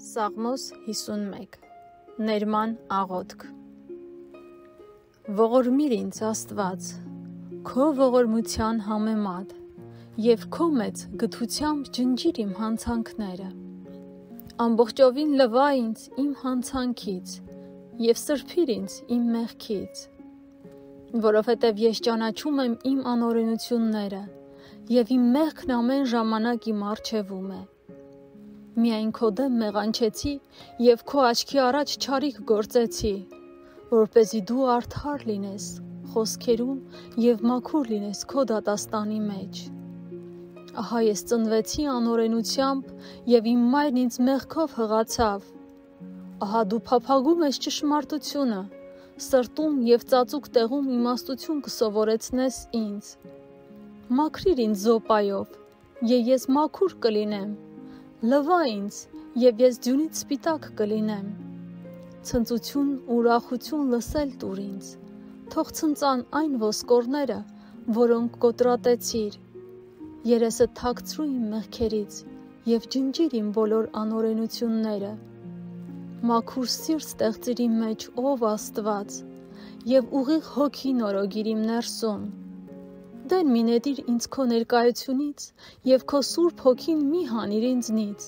Սաղմոս 51 Ներման աղոթք Ողորմիր ինձ Աստված քո ողորմության համեմատ եւ քո մեծ գթությամբ ջնջիր իմ հանցանքները ամբողջովին լվա ինձ իմ հանցանքից եւ սրբիր ինձ իմ մեղքից որովհետեւ ես ճանաչում եմ իմ անօրենությունները եւ իմ մեղքն ամեն ժամանակ իմ առջևում է Միայն քո դեմ մեղանչեցի եւ քո աչքի առաջ ճարիք գործեցի, որ เป զի դու արդար լինես խոսքերում եւ մաքուր լինես քո դատաստանի մեջ։ Ահա ես ծնվեցի անօրենությամբ եւ իմ մայրն ինձ մեղքով հղացավ։ Ահա դու փափագում ես ճշմարտությունը, սրտում եւ ծածուկ տեղում իմաստություն կսովորեցնես ինձ։ Մաքրիր ինձ զոպայով, եւ ես մաքուր կլինեմ Լվա ինձ, եւ ես ձյունից սպիտակ կլինեմ։ Ցնծություն ու ուրախություն լսել տուր ինձ։ Թող ցնծան այն ոսկորները, որոնք կոտրատեցիր։ Երեսը թաքցրու իմ մեղքերից եւ ջնջիր իմ բոլոր անօրենությունները։ Մաքուր սիրտ ստեղծիր իմ մեջ, ով Աստված, եւ ուղիղ հոգի նորոգիր իմ ներսում Դեն մի նետիր ինձ քո ներկայությունից եւ քո սուրբ հոգին մի հանիր ինձնից։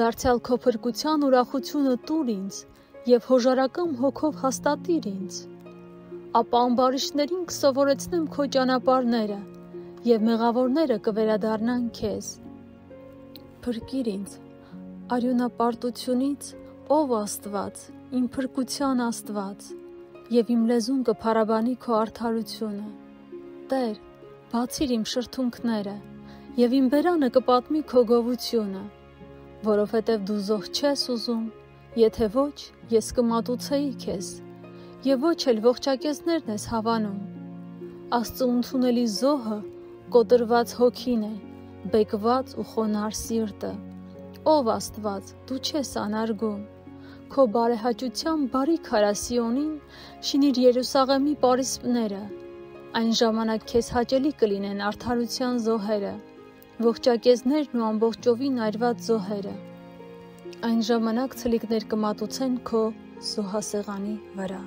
Դարձյալ քո փրկության ուրախությունը տուր ինձ եւ հոժարակամ հոգով հաստատիր ինձ։ Ապա ամբարիշներին կսովորեցնեմ քո ճանապարհները եւ մեղավորները կվերադառնան քեզ։ Փրկիր ինձ արյունապարտությունից, ով Աստված, իմ փրկության Աստված, եւ իմ լեզուն կփարաբանի քո արդարությունը Տեր, բացիր իմ շրթունքները, եւ իմ բերանը կպատմի քո գովությունը, որովհետեւ դու զոհ չես ուզում, եթե ոչ, ես կմատուցեի քեզ, եւ ոչ էլ ողջակեզներն ես հավանում։ Աստծո ընդունելի զոհը կոտրված հոգին է, բեկված ու խոնար սիրտը։ Ով Աստված, դու չես անարգում։ Քո բարեհաճության բարի քարասիոնին շինիր Երուսաղեմի պարիսպները Այն ժամանակ քեզ հաճելի կլինեն արդարության զոհերը, ողջակեզներն ու ամբողջովին այրված զոհերը։ Այն ժամանակ ցլիկներ կմատուցեն քո զոհասեղանի վրա։